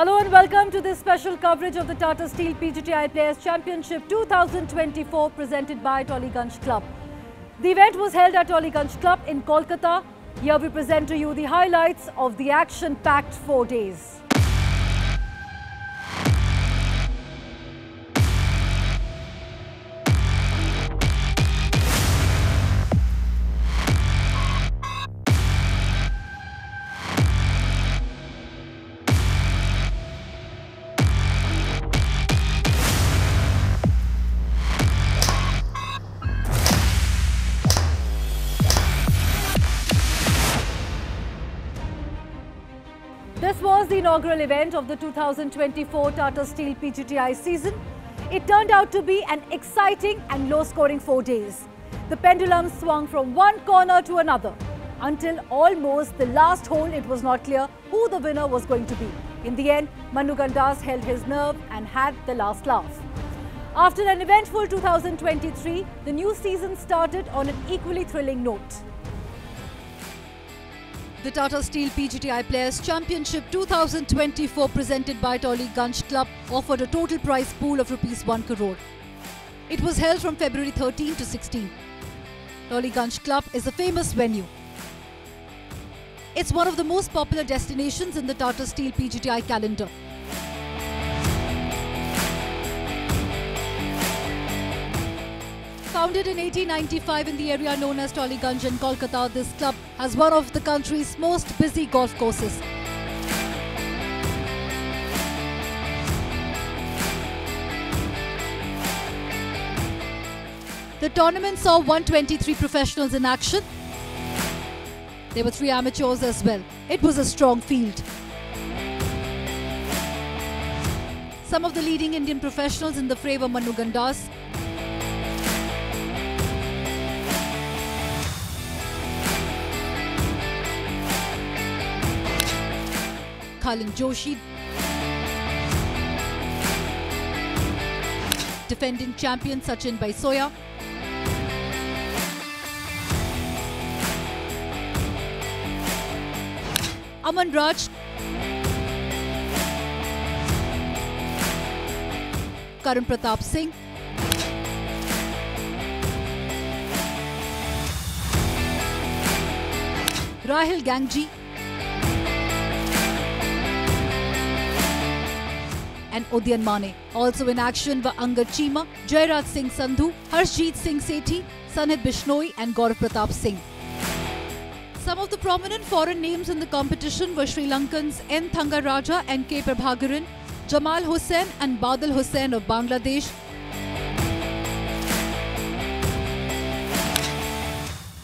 Hello and welcome to this special coverage of the Tata Steel PGTI Players Championship 2024 presented by Tollygunge Club. The event was held at Tollygunge Club in Kolkata. Here we present to you the highlights of the action-packed four days. Inaugural event of the 2024 Tata Steel PGTI season. It turned out to be an exciting and low-scoring four days. The pendulum swung from one corner to another. Until almost the last hole, it was not clear who the winner was going to be. In the end, Manu Gandas held his nerve and had the last laugh. After an eventful 2023, the new season started on an equally thrilling note. The Tata Steel PGTI Players Championship 2024 presented by Tollygunge Club offered a total prize pool of rupees 1 crore. It was held from February 13 to 16. Tollygunge Club is a famous venue. It's one of the most popular destinations in the Tata Steel PGTI calendar. Founded in 1895 in the area known as Tollygunge in Kolkata, this club has one of the country's most busy golf courses. The tournament saw 123 professionals in action. There were three amateurs as well. It was a strong field. Some of the leading Indian professionals in the fray were Manu Gandas, Khalin Joshi, defending champion Sachin Baisoya, Aman Raj, Karan Pratap Singh, Rahil Gangji, and Udyan Mane. Also in action were Angad Cheema, Jairaj Singh Sandhu, Harshjeet Singh Sethi, Sanit Bishnoi and Gaurav Pratap Singh. Some of the prominent foreign names in the competition were Sri Lankans N. Thanga Raja and K. Prabagaran, Jamal Hussain and Badal Hussain of Bangladesh,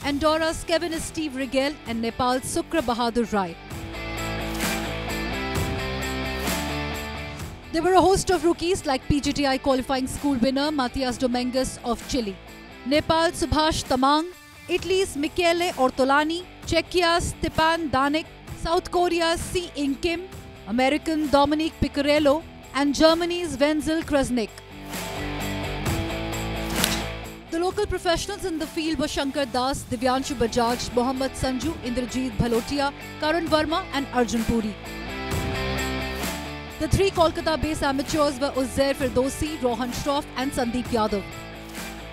Andorra's Kevin Esteve Rigail and Nepal's Sukra Bahadur Rai. There were a host of rookies like PGTI qualifying school winner Matias Dominguez of Chile, Nepal Subhash Tamang, Italy's Michele Ortolani, Czechia's Stepan Danek, South Korea's Si In Kim, American Dominic Picarello, and Germany's Wenzel Krasnick. The local professionals in the field were Shankar Das, Divyanshu Bajaj, Mohammad Sanju, Indrajit Bhalotia, Karan Verma, and Arjun Puri. The three Kolkata-based amateurs were Uzzair Firdosi, Rohan Shroff and Sandeep Yadav.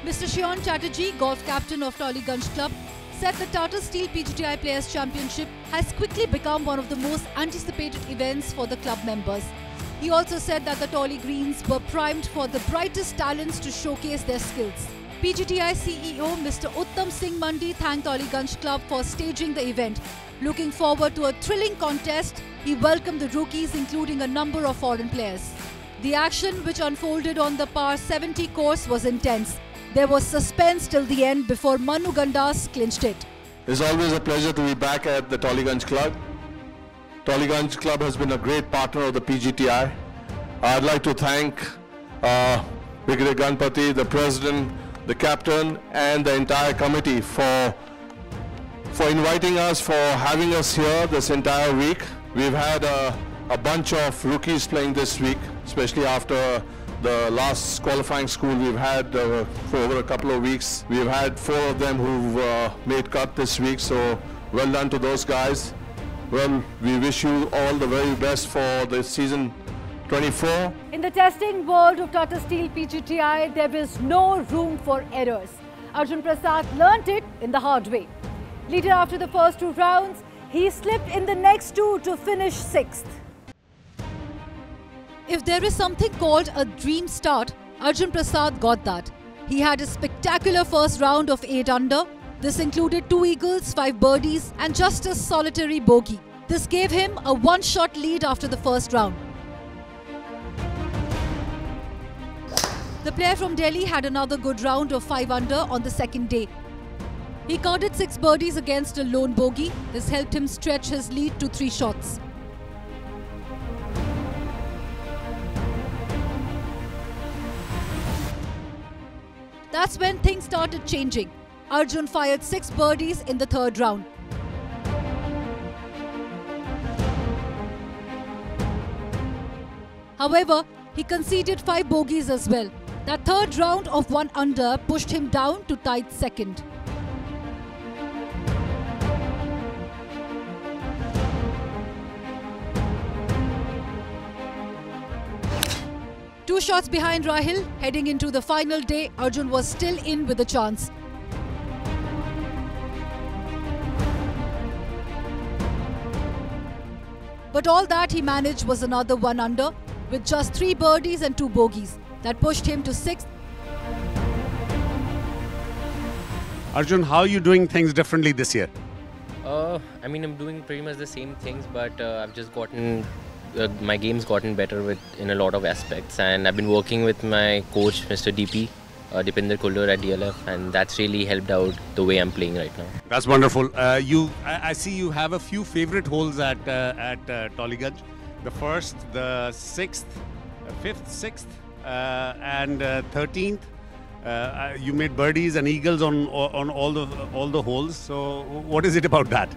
Mr. Shion Chatterjee, golf captain of Tollygunge Club, said the Tata Steel PGTI Players Championship has quickly become one of the most anticipated events for the club members. He also said that the Tolly Greens were primed for the brightest talents to showcase their skills. PGTI CEO Mr. Uttam Singh Mundy thanked Tollygunge Club for staging the event. Looking forward to a thrilling contest, he welcomed the rookies including a number of foreign players. The action which unfolded on the par 70 course was intense. There was suspense till the end before Manu Gandas clinched it. It's always a pleasure to be back at the Tollygunge Club. Tollygunge Club has been a great partner of the PGTI. I'd like to thank uh, Vigre Ganpati, the president, the captain, and the entire committee for for inviting us, for having us here this entire week. We've had a, a bunch of rookies playing this week, especially after the last qualifying school we've had uh, for over a couple of weeks. We've had four of them who've uh, made cut this week, so well done to those guys. Well, we wish you all the very best for the season 24. In the testing world of Tata Steel PGTI, there is no room for errors. Arjun Prasad learnt it in the hard way. Leader after the first two rounds, he slipped in the next two to finish sixth. If there is something called a dream start, Arjun Prasad got that. He had a spectacular first round of 8 under. This included two eagles, five birdies, and just a solitary bogey. This gave him a one shot lead after the first round. The player from Delhi had another good round of 5 under on the second day. He carded 6 birdies against a lone bogey. This helped him stretch his lead to 3 shots. That's when things started changing. Arjun fired 6 birdies in the third round. However, he conceded 5 bogeys as well. That third round of 1 under pushed him down to tied second. Two shots behind Rahil, heading into the final day, Arjun was still in with a chance. But all that he managed was another one under, with just three birdies and two bogeys. That pushed him to sixth. Arjun, how are you doing things differently this year? Uh, I mean, I'm doing pretty much the same things, but uh, I've just gotten uh, my game's gotten better with in a lot of aspects, and I've been working with my coach, Mr. DP, uh, Dipinder Kulder at DLF, and that's really helped out the way I'm playing right now. That's wonderful. Uh, you, I, I, see you have a few favorite holes at uh, at uh, Tollygunge. The first, the sixth, uh, fifth, sixth, and uh, thirteenth. you made birdies and eagles on on all the all the holes. So, what is it about that?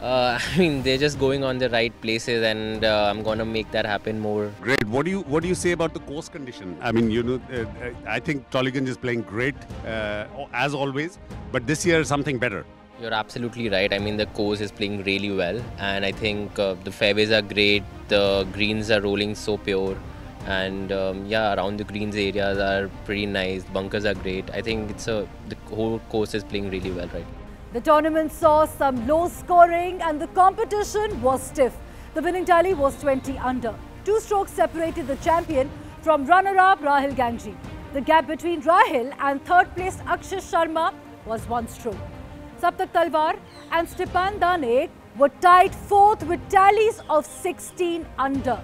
Uh, I mean, they're just going on the right places, and uh, I'm gonna make that happen more. Great. What do you What do you say about the course condition? I mean, you know, uh, uh I think Tollygunge is playing great uh, as always, but this year something better. You're absolutely right. I mean, the course is playing really well, and I think uh, the fairways are great. The greens are rolling so pure, and um, yeah, around the greens areas are pretty nice. Bunkers are great. I think it's a the whole course is playing really well right. The tournament saw some low scoring and the competition was stiff. The winning tally was 20 under. Two strokes separated the champion from runner-up Rahil Gangjee. The gap between Rahil and third-placed Akshay Sharma was one stroke. Saptak Talwar and Stepan Danek were tied fourth with tallies of 16 under.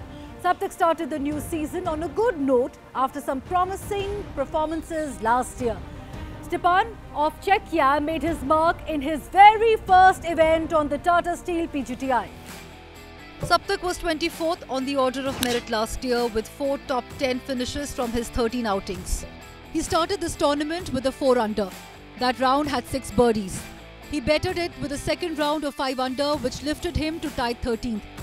Saptak started the new season on a good note after some promising performances last year. Stepan of Czechia made his mark in his very first event on the Tata Steel PGTI. Saptak was 24th on the order of merit last year with four top 10 finishes from his 13 outings. He started this tournament with a 4 under. That round had 6 birdies. He bettered it with a second round of 5 under which lifted him to tie 13th.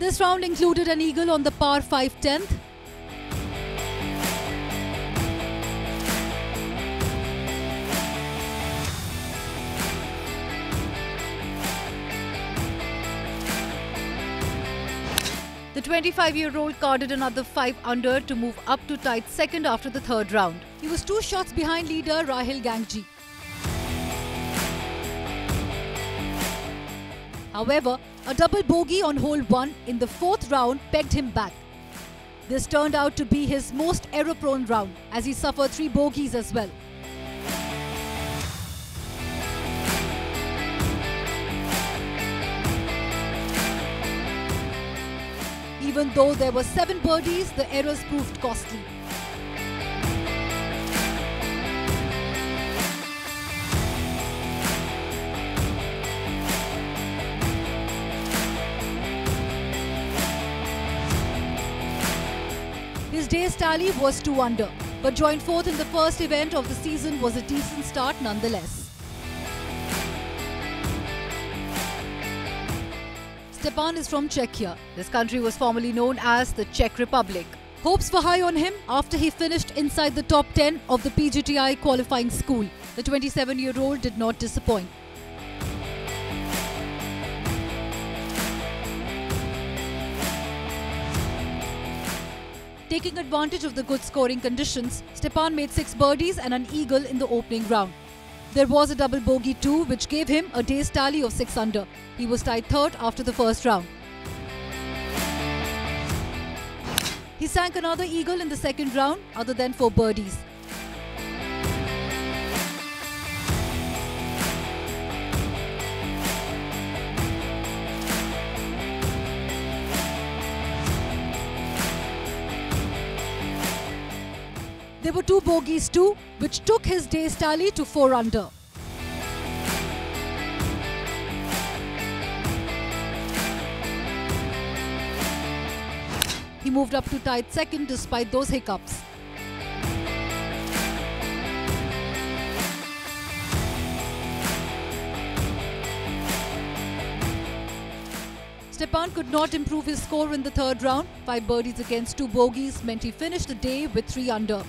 This round included an eagle on the par 5 10th The 25-year-old carded another 5 under to move up to tied second after the third round. He was two shots behind leader Rahil Gangjee. However, a double bogey on hole 1 in the fourth round pegged him back. This turned out to be his most error-prone round as he suffered three bogeys as well. Even though there were seven birdies, the errors proved costly. Day's tally was 2 under, but joined fourth in the first event of the season was a decent start nonetheless. Stepan is from Czechia. This country was formerly known as the Czech Republic. Hopes were high on him after he finished inside the top 10 of the PGTI qualifying school. The 27 year old did not disappoint. Taking advantage of the good scoring conditions, Stepan made six birdies and an eagle in the opening round. There was a double bogey too, which gave him a day's tally of 6 under. He was tied third after the first round. He sank another eagle in the second round, other than four birdies. There were two bogeys too, which took his day's tally to 4 under. He moved up to tied second despite those hiccups. Stepan could not improve his score in the third round. Five birdies against two bogeys meant he finished the day with three under.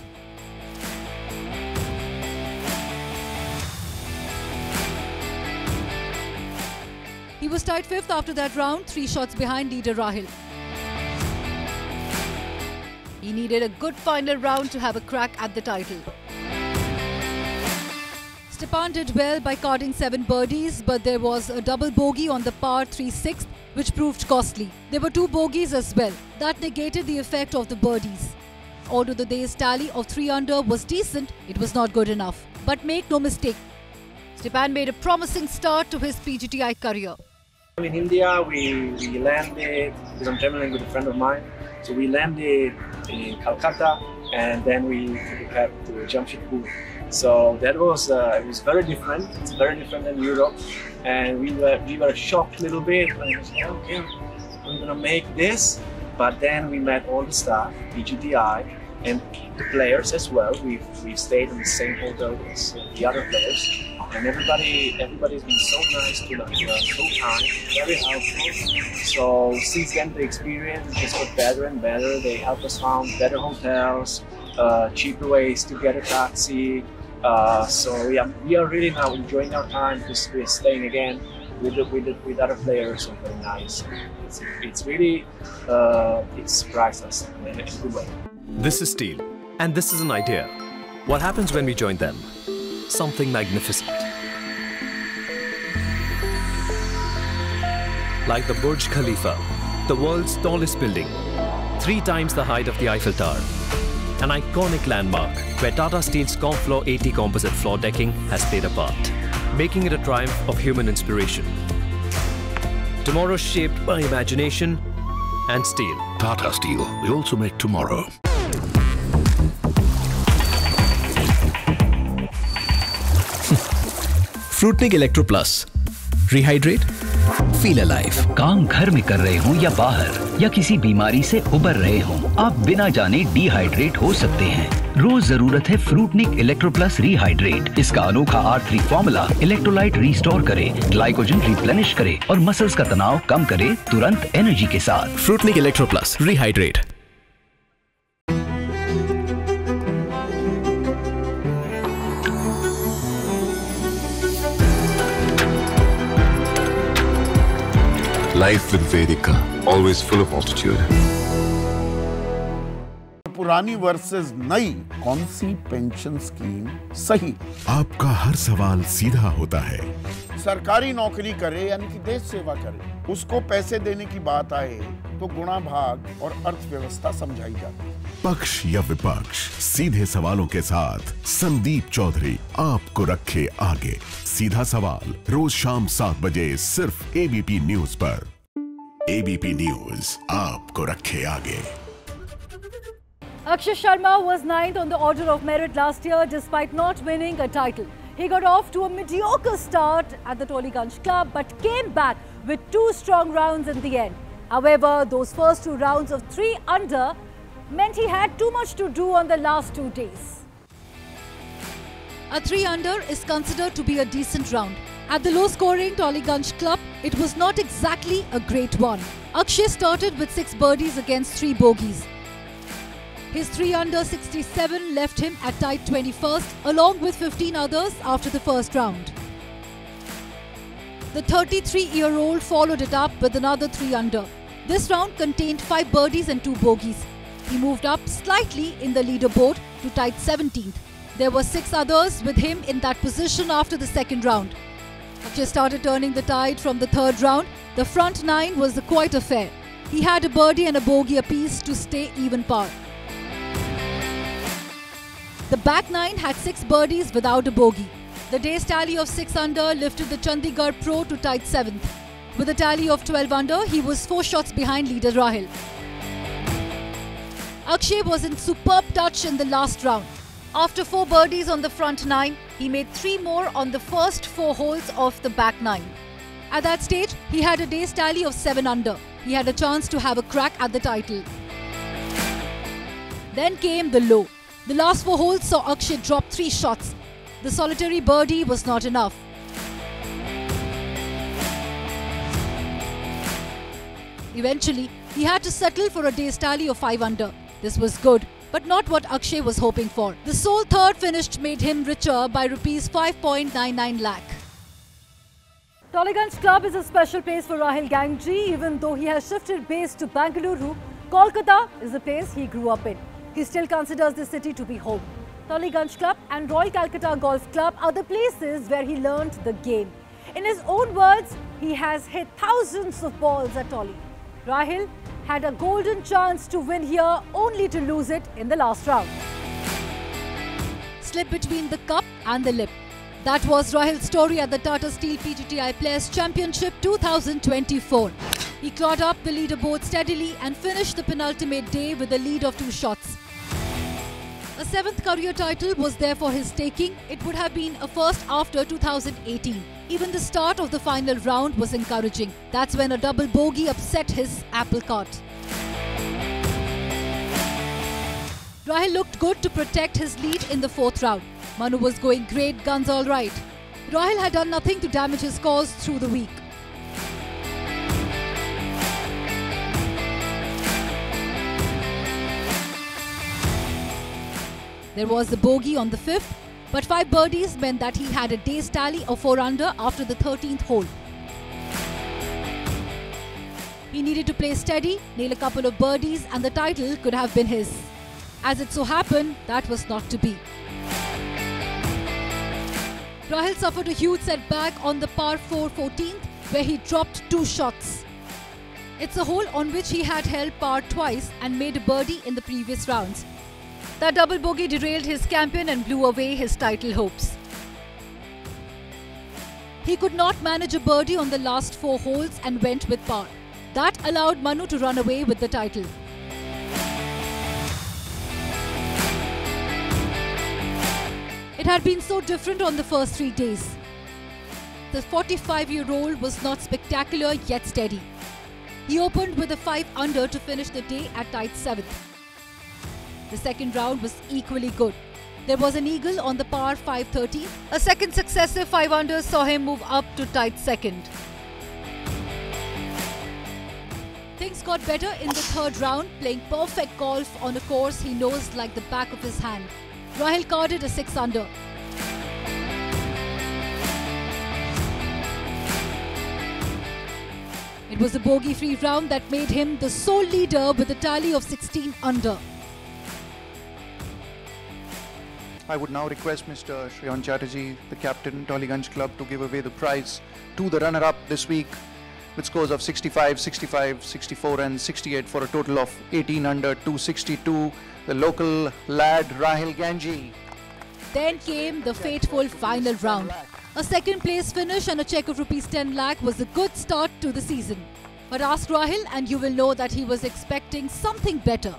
Was tied fifth after that round, three shots behind leader Rahil. He needed a good final round to have a crack at the title. Stepan did well by carding seven birdies, but there was a double bogey on the par 3 6th, which proved costly. There were two bogeys as well. That negated the effect of the birdies. Although the day's tally of 3 under was decent, it was not good enough. But make no mistake, Stepan made a promising start to his PGTI career. In India, we, we landed, because I'm traveling with a friend of mine, so we landed in Calcutta and then we took a cab to Jamshedpur. So that was uh, it was very different. It's very different than Europe, and we were we were shocked a little bit. Like, okay, I'm gonna make this, but then we met all the staff, PGTI, and the players as well. We've we stayed in the same hotel as the other players, and everybody everybody's been so nice to us, so kind, very helpful. So since then the experience just got better and better. They help us found better hotels, uh, cheaper ways to get a taxi. Uh, so we are really now enjoying our time because we're staying again with with, with other players. So very nice. It's, it's really uh, it in a good way. This is Steel, and this is an idea. What happens when we join them? Something magnificent. Like the Burj Khalifa, the world's tallest building, three times the height of the Eiffel Tower. An iconic landmark where Tata Steel's ComFlor 80 composite floor decking has played a part, making it a triumph of human inspiration. Tomorrow shaped by imagination and steel. Tata Steel. We also make tomorrow. Fruitnik electro plus rehydrate feel alive काम घर में कर रहे हो या बाहर या किसी बीमारी से उबर रहे हो आप बिना जाने डिहाइड्रेट हो सकते हैं। रोज ज़रूरत है फ्रूटनिक इलेक्ट्रोप्लस रिहाइड्रेट इसका अनोखा R three formula electrolyte restore करे ग्लाइकोजन रिप्लेनिश करे और मसल्स का तनाव कम करे तुरंत एनर्जी के साथ। Fruitnik electro plus rehydrate Life with Vedika, always full of altitude. पुरानी वर्सेस नई कौन सी पेंशन स्कीम सही? आपका हर सवाल सीधा होता है। सरकारी नौकरी करे यानी कि देश सेवा करे उसको पैसे देने की बात आए तो गुणा भाग और अर्थव्यवस्था समझाई जाती। पक्ष या विपक्ष सीधे सवालों के साथ संदीप चौधरी आपको रखे आगे। सीधा सवाल रोज शाम सात बजे सिर्फ़ एबीपी न्यूज़ पर। एबीपी न्यूज आपको रखे आगे Akshay Sharma was ninth on the order of merit last year despite not winning a title. He got off to a mediocre start at the Tollygunge club but came back with two strong rounds in the end. However, those first two rounds of three under meant he had too much to do on the last two days. A three under is considered to be a decent round at the low scoring Tollygunge club, it was not exactly a great one. Akshay started with 6 birdies against 3 bogeys. His 3 under 67 left him at tied 21st, along with 15 others after the first round. The 33 year old followed it up with another 3 under. This round contained 5 birdies and 2 bogeys. He moved up slightly in the leaderboard to tied 17th. There were 6 others with him in that position after the second round. Akshay started turning the tide from the third round. The front nine was quite a affair. He had a birdie and a bogey apiece to stay even par. The back nine had six birdies without a bogey. The day's tally of 6 under lifted the Chandigarh Pro to tied 7th. With a tally of 12 under, he was 4 shots behind leader Rahil. Akshay was in superb touch in the last round. After 4 birdies on the front 9, he made 3 more on the first 4 holes of the back 9. At that stage, he had a day's tally of 7 under. He had a chance to have a crack at the title. Then came the low. The last 4 holes saw Akshay drop 3 shots. The solitary birdie was not enough. Eventually, he had to settle for a day's tally of 5 under. This was good, but not what Akshay was hoping for. The sole third finished made him richer by rupees 5.99 lakh. Tollygunge Club is a special place for Rahil Gangjee. Even though he has shifted base to Bangalore, Kolkata is the place he grew up in. He still considers the city to be home. Tollygunge Club and Royal Calcutta Golf Club are the places where he learned the game. In his own words, he has hit thousands of balls at Tolly. Rahil had a golden chance to win here only to lose it in the last round. Slip between the cup and the lip. That was Rahil's story at the Tata Steel PGTI Players Championship 2024. He clawed up the leaderboard steadily and finished the penultimate day with a lead of two shots. A seventh career title was there for his taking. It would have been a first after 2018. Even the start of the final round was encouraging. That's when a double bogey upset his apple cart. Rahil looked good to protect his lead in the fourth round. Manu was going great guns all right. Rahil had done nothing to damage his cause through the week. There was the bogey on the fifth, but five birdies meant that he had a day's tally of 4 under after the 13th hole. He needed to play steady, nail a couple of birdies, and the title could have been his. As it so happened, that was not to be. Rahil suffered a huge setback on the par 4 14th, where he dropped two shots. It's a hole on which he had held par twice and made a birdie in the previous rounds. That double bogey derailed his campaign and blew away his title hopes. He could not manage a birdie on the last four holes and went with par. That allowed Manu to run away with the title. It had been so different on the first three days. The 45 year old was not spectacular yet steady. He opened with a 5 under to finish the day at tied 7th. The second round was equally good. There was an eagle on the par 530. A second successive 5 under saw him move up to tied second. Things got better in the third round, playing perfect golf on a course he knows like the back of his hand. Rahil carded a 6 under. It was a bogey free round that made him the sole leader with a tally of 16 under. I would now request Mr. Shreyan Chatterjee, the captain, of Tollygunge Club, to give away the prize to the runner-up this week with scores of 65, 65, 64 and 68 for a total of 18 under 262. The local lad Rahil Gangjee. Then came the fateful final round. A second place finish and a check of rupees 10 lakh was a good start to the season. But ask Rahil and you will know that he was expecting something better.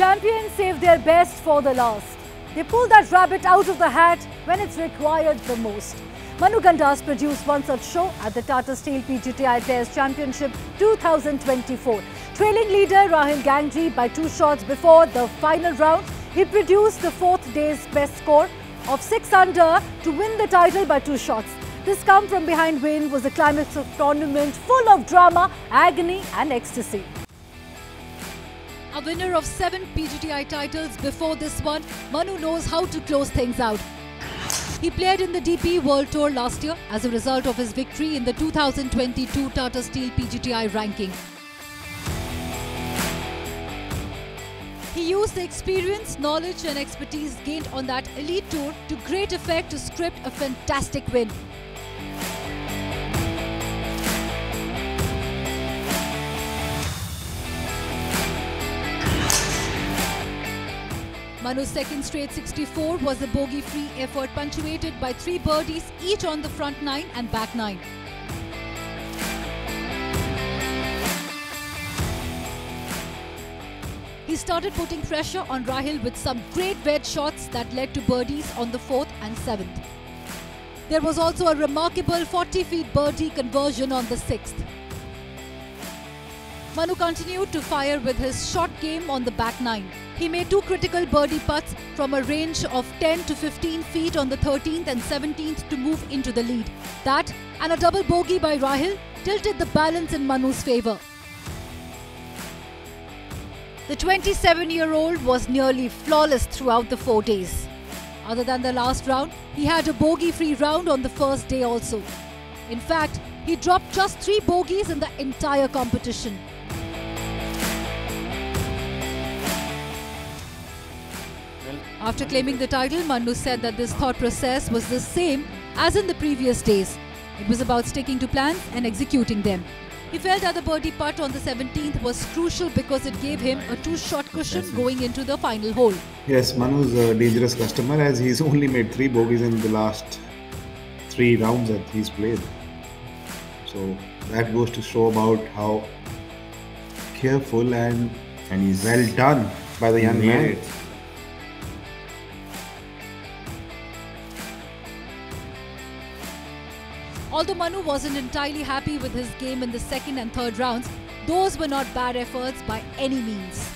Champions save their best for the last. They pull that rabbit out of the hat when it's required the most. Manu Gandas produced one such show at the Tata Steel PGTI Players Championship 2024. Trailing leader Rahil Gangjee by two shots before the final round, he produced the fourth day's best score of 6 under to win the title by two shots. This come from behind win was the climax of tournament full of drama, agony and ecstasy. A winner of seven PGTI titles before this one, Manu knows how to close things out. He played in the DP World Tour last year as a result of his victory in the 2022 Tata Steel PGTI ranking. He used the experience, knowledge and expertise gained on that elite tour to great effect to script a fantastic win. Manu's second straight 64 was a bogey-free effort punctuated by three birdies each on the front nine and back nine. He started putting pressure on Rahil with some great wedge shots that led to birdies on the fourth and seventh. There was also a remarkable 40 feet birdie conversion on the sixth. Manu continued to fire with his short game on the back nine. He made two critical birdie putts from a range of 10 to 15 feet on the 13th and 17th to move into the lead. That and a double bogey by Rahil tilted the balance in Manu's favour. The 27 year old was nearly flawless throughout the four days. Other than the last round, he had a bogey free round on the first day also. In fact, he dropped just three bogeys in the entire competition. After claiming the title, Manu said that this thought process was the same as in the previous days. It was about sticking to plans and executing them. He felt that the birdie putt on the 17th was crucial because it gave him a two-shot cushion going into the final hole. Yes, Manu's a dangerous customer as he's only made three bogeys in the last three rounds that he's played. So that goes to show about how careful and and he's well done by the young man. Although Manu wasn't entirely happy with his game in the second and third rounds, those were not bad efforts by any means.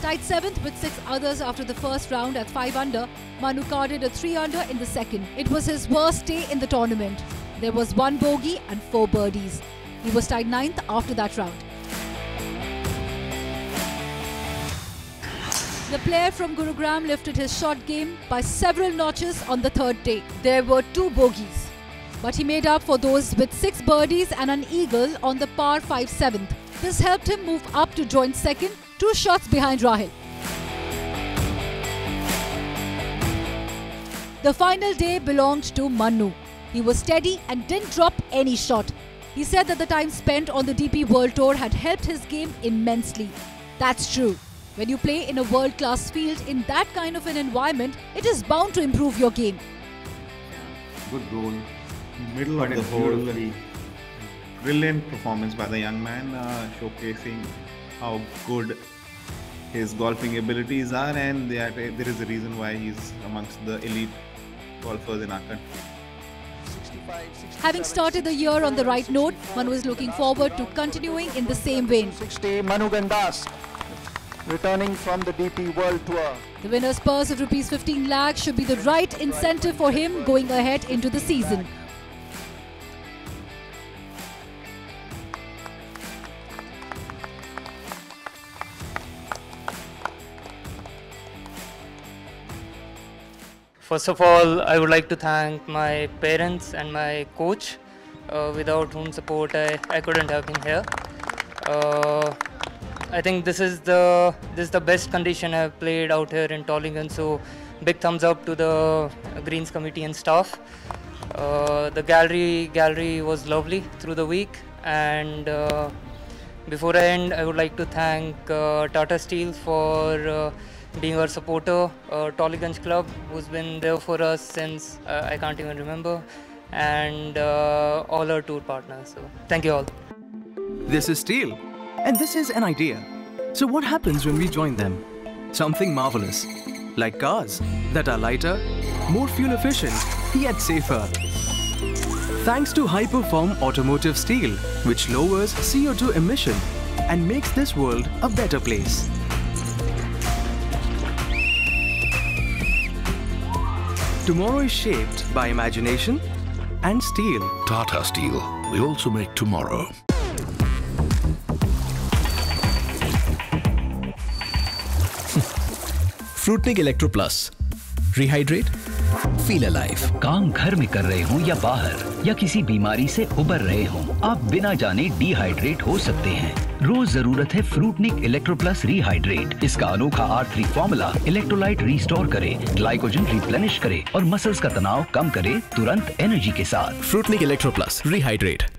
Tied seventh with six others after the first round at 5 under, Manu carded a 3 under in the second. It was his worst day in the tournament. There was one bogey and four birdies. He was tied ninth after that round. The player from Gurugram lifted his shot game by several notches on the third day. There were two bogeys but he made up for those with six birdies and an eagle on the par 5 7th. This helped him move up to joint second, two shots behind Rahil. The final day belonged to Manu. He was steady and didn't drop any shot. He said that the time spent on the DP World Tour had helped his game immensely. That's true. When you play in a world class field in that kind of an environment, it is bound to improve your game. Good goal middle of the hole. Brilliant performance by the young man, uh, showcasing how good his golfing abilities are, and that there is a reason why he's amongst the elite golfers in our country. Having started the year on the right note, Manu is looking forward to continuing in the same vein. 60 Manu Gandas returning from the DP World Tour. The winner's purse of rupees 15 lakh should be the right incentive for him going ahead into the season. First of all, I would like to thank my parents and my coach, uh, without whom support I, I couldn't have been here. Uh, I think this is the this is the best condition I've played out here in Tollygunge. So big thumbs up to the Greens committee and staff. Uh, the gallery gallery was lovely through the week and uh, before I end I would like to thank uh, Tata Steel for uh, being our supporter, uh, Tollygunge Club, who's been there for us since uh, I can't even remember, and uh, all our tour partners. So, thank you all. This is Steel, and this is an idea. So, what happens when we join them? Something marvelous, like cars that are lighter, more fuel efficient, yet safer. Thanks to high perform automotive steel, which lowers CO2 emission and makes this world a better place. Tomorrow is shaped by imagination, and steel. Tata Steel. We also make tomorrow. Fruitnik electro plus rehydrate feel alive काम घर में कर रहे हो या बाहर या किसी बीमारी से उबर रहे हो आप बिना जाने डिहाइड्रेट हो सकते हैं रोज ज़रूरत है फ्रूटनिक इलेक्ट्रो प्लस रिहाइड्रेट इसका अनोखा R three formula electrolyte restore करे ग्लाइकोजन रिप्लेनिश करे और मसल्स का तनाव कम करे तुरंत एनर्जी के साथ। Fruitnik electro plus rehydrate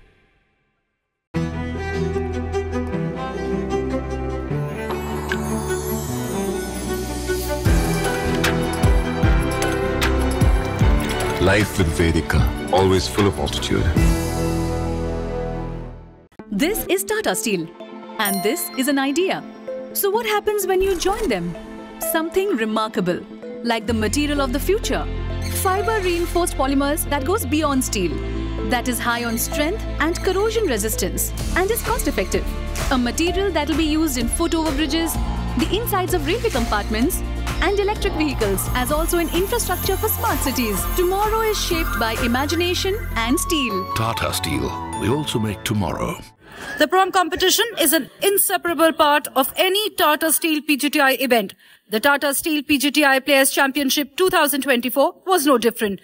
Life with Vedika, always full of altitude. This is Tata Steel, and this is an idea. So, what happens when you join them? Something remarkable, like the material of the future fiber reinforced polymers that goes beyond steel, that is high on strength and corrosion resistance, and is cost effective. A material that will be used in foot overbridges, the insides of railway compartments, and electric vehicles, as also in infrastructure for smart cities. Tomorrow is shaped by imagination and steel. Tata Steel. We also make tomorrow. The Pro Am competition is an inseparable part of any Tata Steel PGTI event. The Tata Steel PGTI Players Championship 2024 was no different.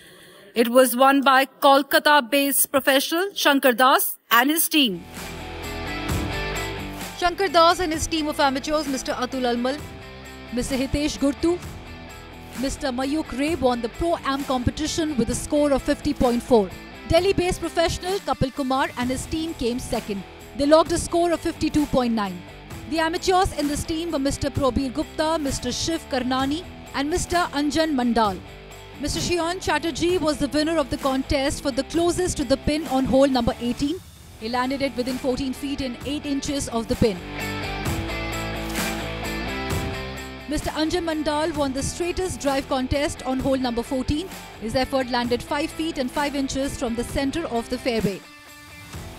It was won by Kolkata-based professional Shankar Das and his team. Shankar Das and his team of amateurs, Mr. Atul Almal, Mr. Hitesh Gurtu, Mr. Mayuk Ray won the Pro Am competition with a score of 50.4. Delhi based professional Kapil Kumar and his team came second. They logged a score of 52.9. The amateurs in this team were Mr. Probir Gupta, Mr. Shiv Karnani, and Mr. Anjan Mandal. Mr. Shion Chatterjee was the winner of the contest for the closest to the pin on hole number 18. He landed it within 14 feet and 8 inches of the pin. Mr. Anjan Mandal won the straightest drive contest on hole number 14. His effort landed 5 feet and 5 inches from the center of the fairway.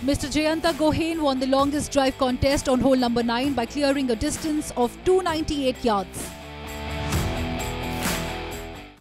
Mr. Jayanta Gohain won the longest drive contest on hole number 9 by clearing a distance of 298 yards.